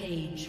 Rampage.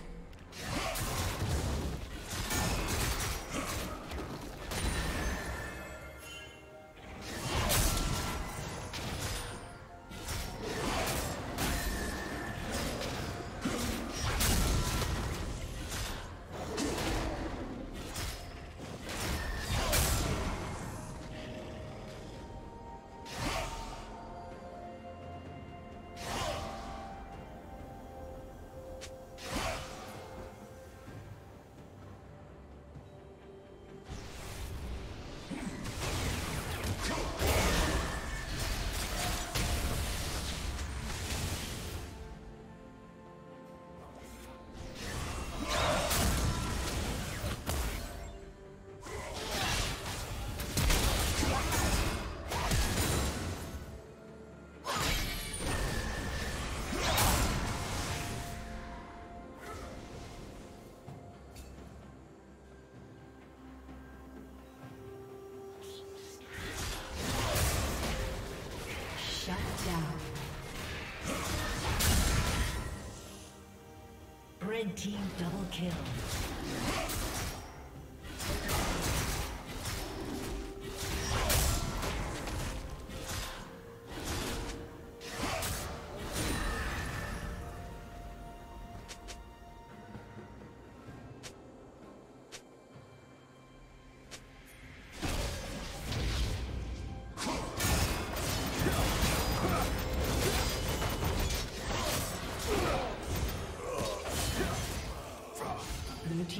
Team double kill.